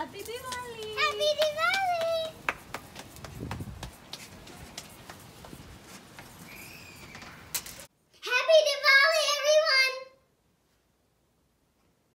Happy Diwali! Happy Diwali!